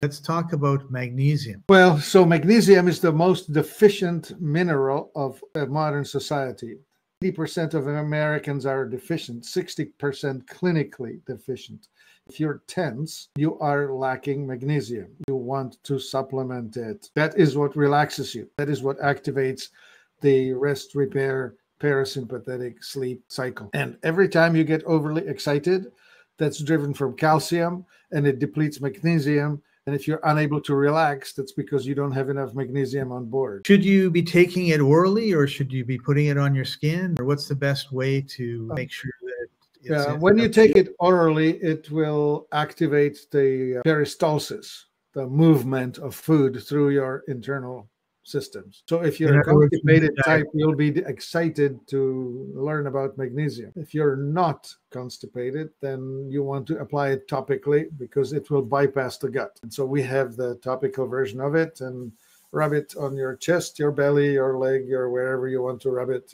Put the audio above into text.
Let's talk about magnesium. Well, so magnesium is the most deficient mineral of a modern society. 80% of Americans are deficient, 60% clinically deficient. If you're tense, you are lacking magnesium. You want to supplement it. That is what relaxes you. That is what activates the rest, repair, parasympathetic sleep cycle. And every time you get overly excited, that's driven from calcium and it depletes magnesium. And if you're unable to relax, that's because you don't have enough magnesium on board. Should you be taking it orally or should you be putting it on your skin? Or what's the best way to uh, make sure that yeah, when you take it orally, it will activate the uh, peristalsis, the movement of food through your internal systems. So if you're a constipated type, you'll be excited to learn about magnesium. If you're not constipated, then you want to apply it topically because it will bypass the gut. And so we have the topical version of it and rub it on your chest, your belly, your leg, or wherever you want to rub it.